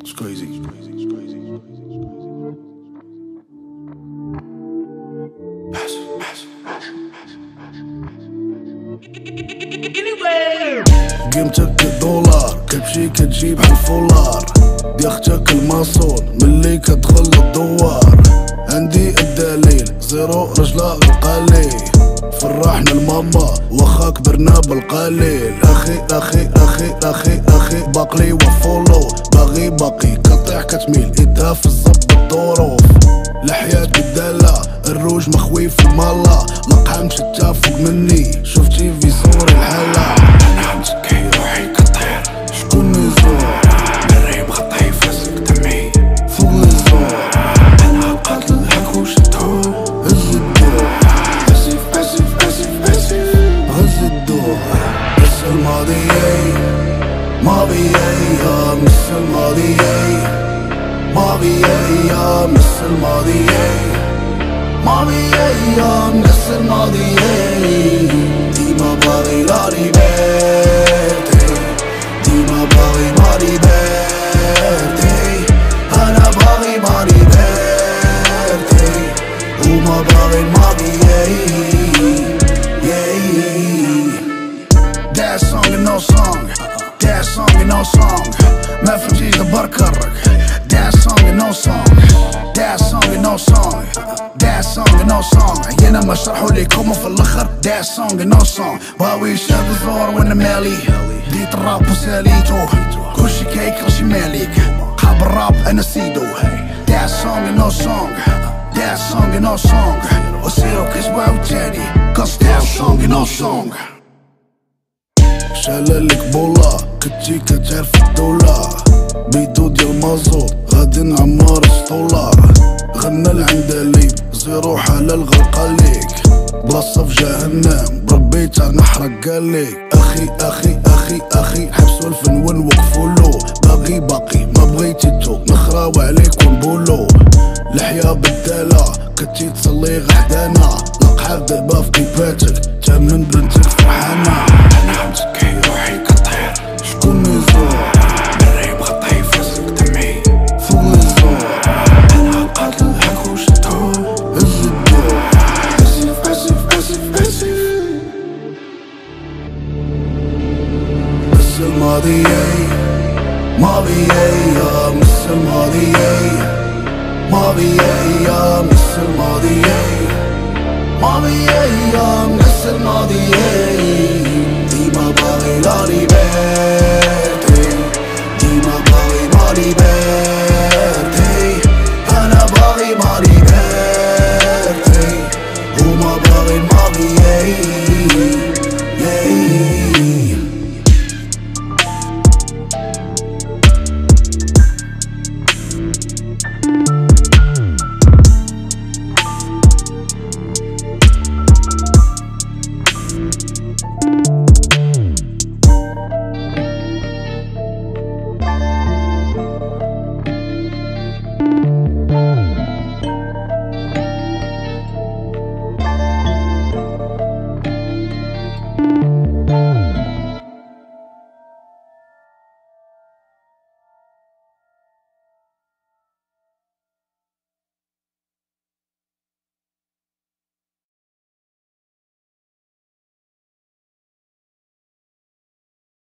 It's crazy. It's crazy. It's crazy. It's crazy. It's crazy. Passive, قيمتك الدولار كتمشي كتجيب حالفولار ديختك الماسون ملي كتدخل الدوار عندي الدليل زيرو رجلة القلي فرحنا الماما واخا كبرنا بالقليل. أخي أخي أخي أخي أخي باقلي وفولو. باغي باقي كطيح كتميل. ايدها في الزب الظروف الحياة بدالة الروج مخوي في المالا لقحة مشتا فوق مني. Maviye Maviye ya Mısır Maviye Maviye ya Mısır Maviye Maviye ya Mısır Maviye Dima Bari Lari Bey no song ما فهمتيش دبر كرك That song no song That song no song That song no song عينا ما شرحوا ليكم وفي الآخر That song no song باوي شاد الزور وأنا مالي ديت الراب وساليتو كلشي كيك رشي مالك قاب الراب أنا سيدو That song no song That song no song وسيرو كسبة وتاني Cause that song no song شلالك بولا كنتي كتعرف الدولة. بيدو ديال مازوت غادي نعمر سطولة. غنى العندليب زيرو حلال غلقة ليك. بلاصة في جهنم بربي تاع نحرق قاليك. أخي أخي أخي أخي حبسوا الفن ونوقفولو باغي باقي ما بغيتي تو. نخراو عليك ونبولو. لحيا بدالة كنتي تصلي غحدانا. لقحة دابا في كيفاتك تامن بنتك فرحانة. أنا متكي mısın hadi Mavi ya mısın hadi Mavi ya mısın hadi Mavi ya mısın hadi